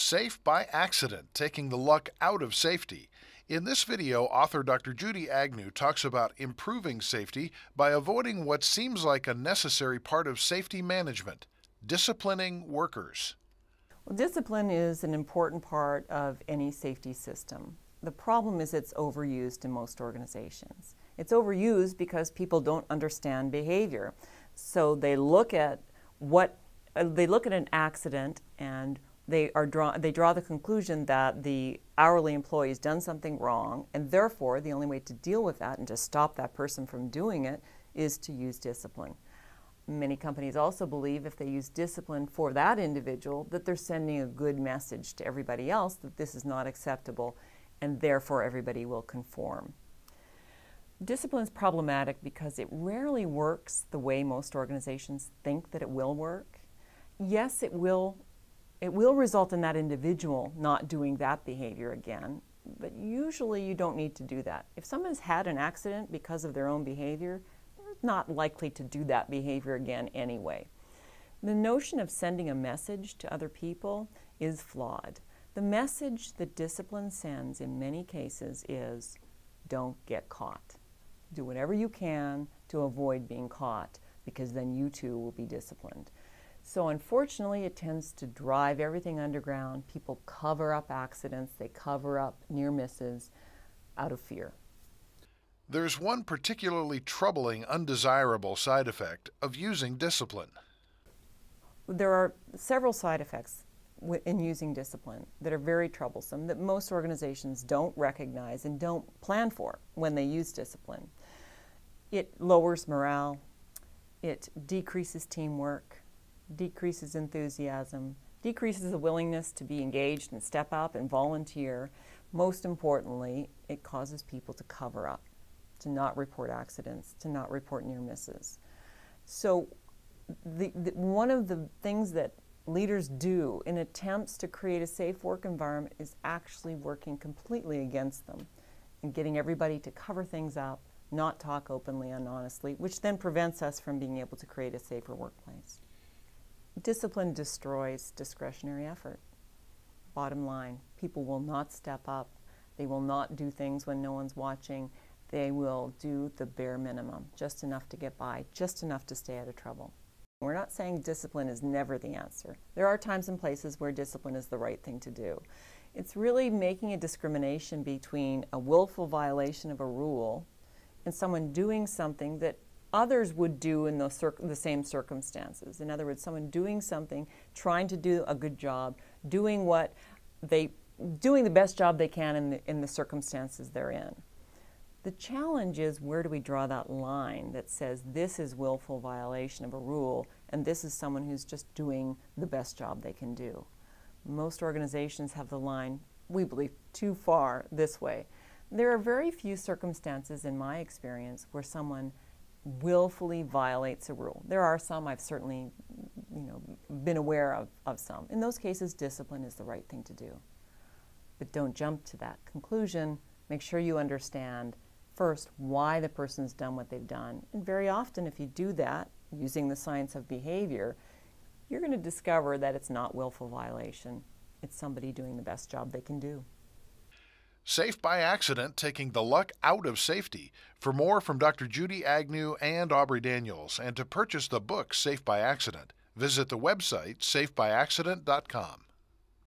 Safe by accident, taking the luck out of safety. In this video, author Dr. Judy Agnew talks about improving safety by avoiding what seems like a necessary part of safety management disciplining workers. Well, discipline is an important part of any safety system. The problem is it's overused in most organizations. It's overused because people don't understand behavior. So they look at what uh, they look at an accident and they are draw they draw the conclusion that the hourly employee has done something wrong and therefore the only way to deal with that and to stop that person from doing it is to use discipline. Many companies also believe if they use discipline for that individual that they're sending a good message to everybody else that this is not acceptable and therefore everybody will conform. Discipline is problematic because it rarely works the way most organizations think that it will work. Yes, it will it will result in that individual not doing that behavior again, but usually you don't need to do that. If someone's had an accident because of their own behavior, they're not likely to do that behavior again anyway. The notion of sending a message to other people is flawed. The message that discipline sends in many cases is don't get caught. Do whatever you can to avoid being caught because then you too will be disciplined. So unfortunately, it tends to drive everything underground. People cover up accidents, they cover up near misses out of fear. There's one particularly troubling, undesirable side effect of using discipline. There are several side effects in using discipline that are very troublesome that most organizations don't recognize and don't plan for when they use discipline. It lowers morale, it decreases teamwork, decreases enthusiasm, decreases the willingness to be engaged and step up and volunteer. Most importantly, it causes people to cover up, to not report accidents, to not report near misses. So, the, the, one of the things that leaders do in attempts to create a safe work environment is actually working completely against them and getting everybody to cover things up, not talk openly and honestly, which then prevents us from being able to create a safer workplace. Discipline destroys discretionary effort. Bottom line, people will not step up. They will not do things when no one's watching. They will do the bare minimum, just enough to get by, just enough to stay out of trouble. We're not saying discipline is never the answer. There are times and places where discipline is the right thing to do. It's really making a discrimination between a willful violation of a rule and someone doing something that others would do in the, the, same circumstances. In other words, someone doing something, trying to do a good job, doing what they, doing the best job they can in the, in the circumstances they're in. The challenge is where do we draw that line that says this is willful violation of a rule and this is someone who's just doing the best job they can do. Most organizations have the line, we believe, too far this way. There are very few circumstances in my experience where someone willfully violates a rule. There are some I've certainly you know, been aware of, of some. In those cases, discipline is the right thing to do. But don't jump to that conclusion. Make sure you understand first why the person's done what they've done. And very often, if you do that using the science of behavior, you're going to discover that it's not willful violation. It's somebody doing the best job they can do. Safe by Accident, taking the luck out of safety. For more from Dr. Judy Agnew and Aubrey Daniels, and to purchase the book Safe by Accident, visit the website safebyaccident.com.